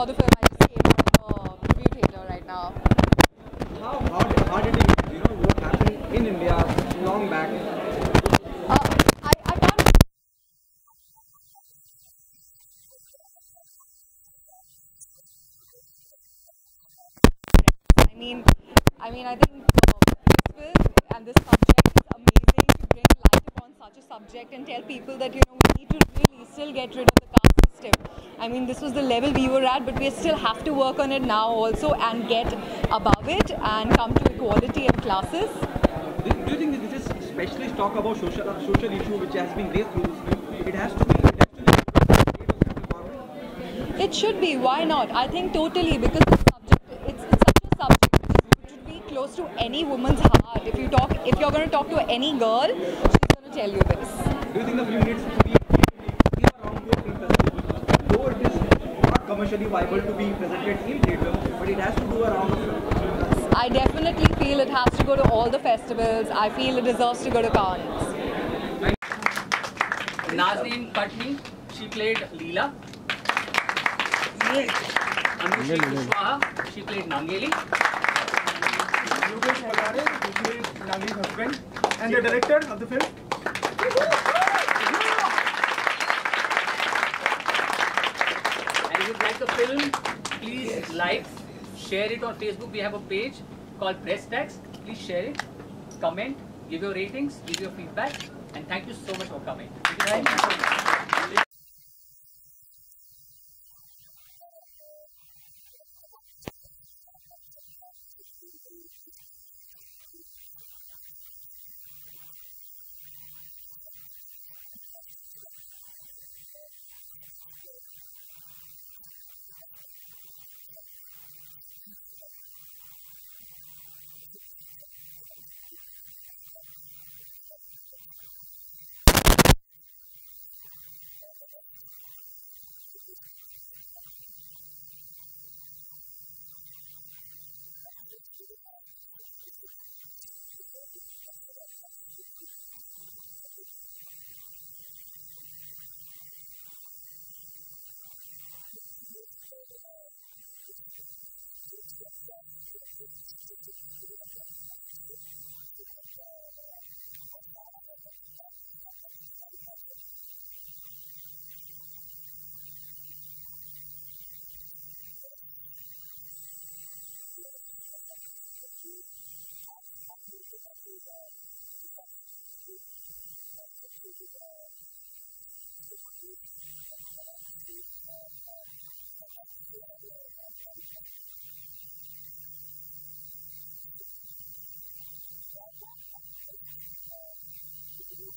saw the film. I just came from a movie theater right now. How hard, hard it is, you know, what happened in India long back. Uh, I, I can't. I mean, I mean, I think uh, this film and this subject is amazing to bring light upon such a subject and tell people that you know we need to really still get rid of the I mean, this was the level we were at, but we still have to work on it now also and get above it and come to equality in classes. Do, do you think that this is specialist talk about social uh, social issue which has been raised through this film? It has to be. It has to be It should be. Why not? I think totally because the subject it's, it's such a subject which should be close to any woman's heart. If you talk, if you're going to talk to any girl, she's going to tell you this. Do you think the film needs to be in around your film festival? Though it is not commercially viable to be presented in theatre, but it has to do around the film festival. I definitely feel it has to go to all the festivals. I feel it deserves to go to Cannes. Nazneen Patni, she played Leela. Anushri Kushwaha, she played Nangeli. Yogesh Pagare, who played Nali's husband, and the director of the film. And if you like the film, please like, share it on Facebook. We have a page called Breast Tax. Please share it, comment, give your ratings, give your feedback, and thank you so much for coming.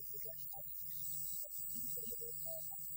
よろしくお願いします。